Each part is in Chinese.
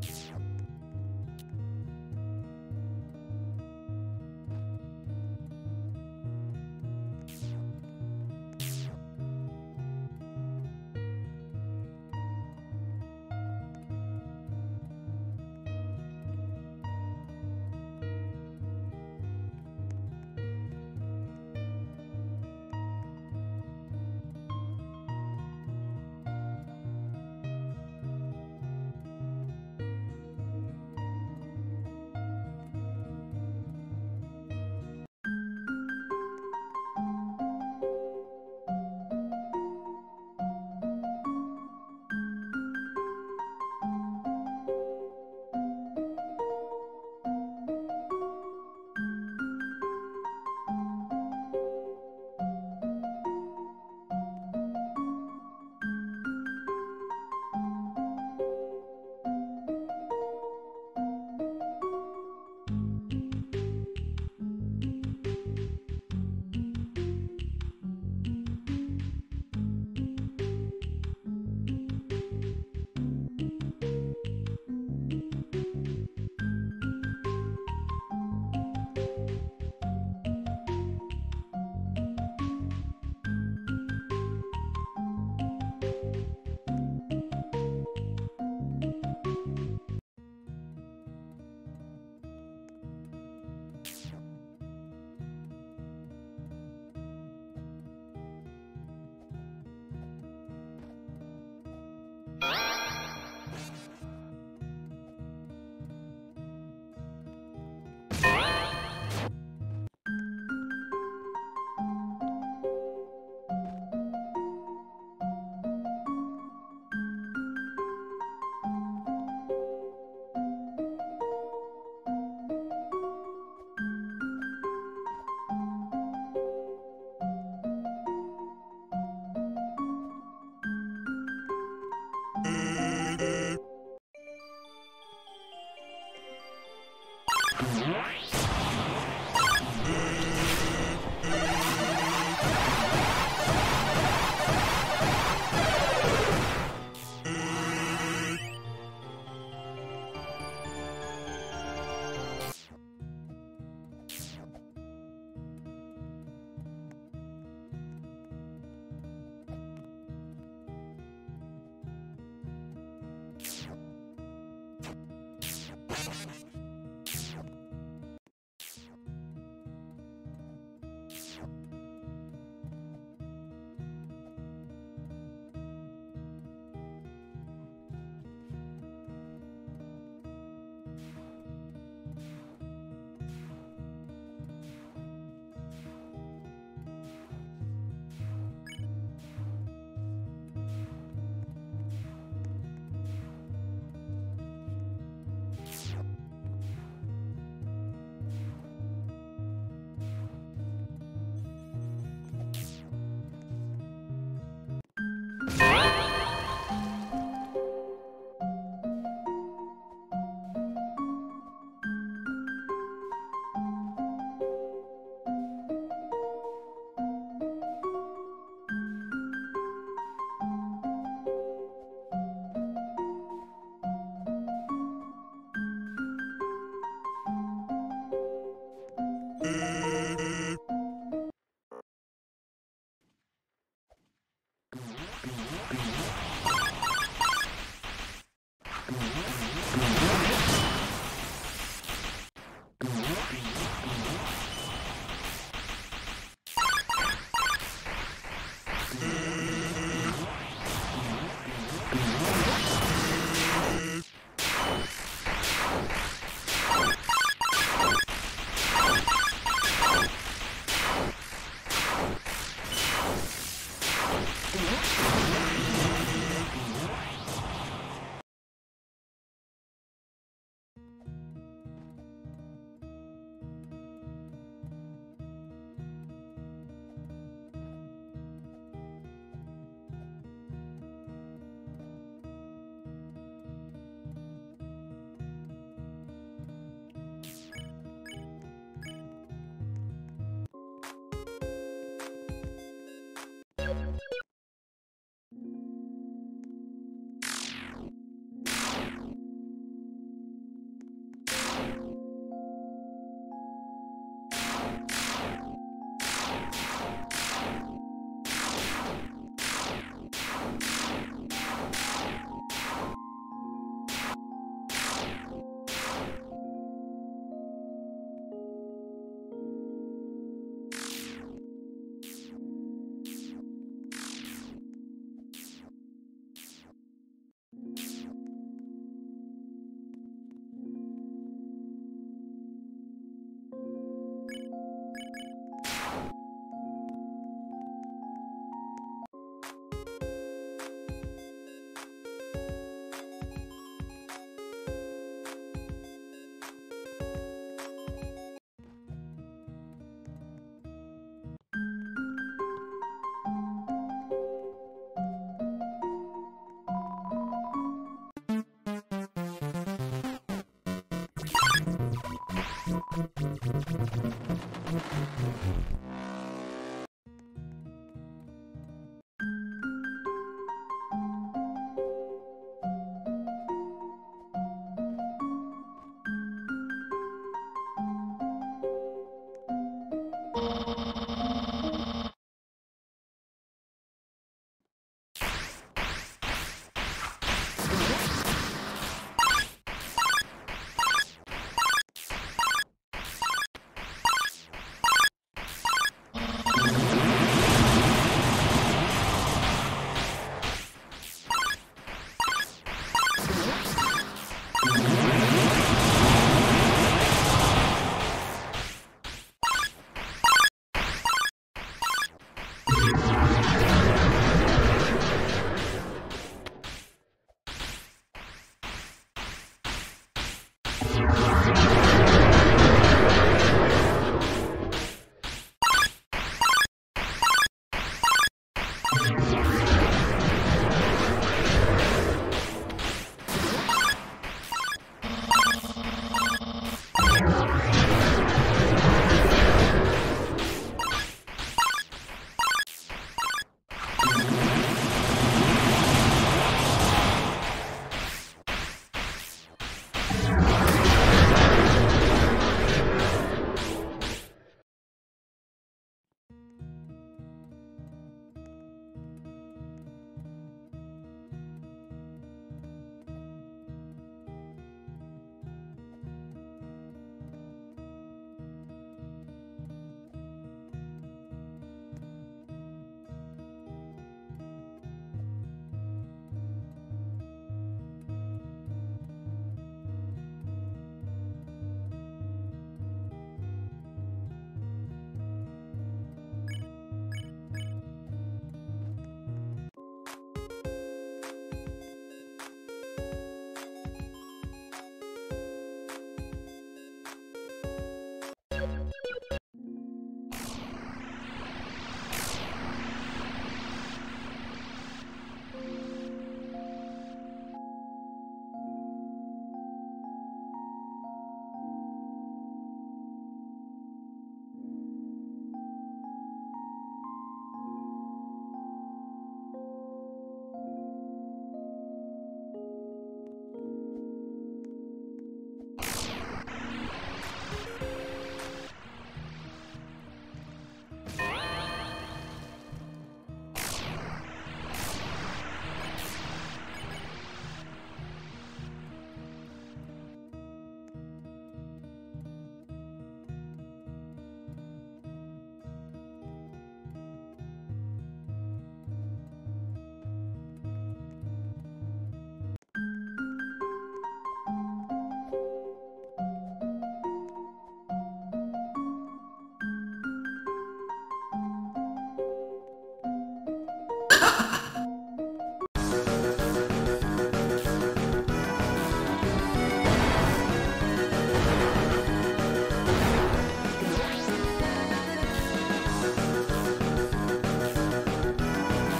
Bye.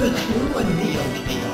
诶呦我你的腰你的